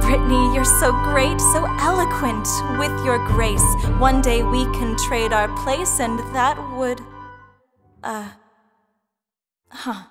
Brittany, you're so great, so eloquent with your grace. One day we can trade our place, and that would. Uh. Huh.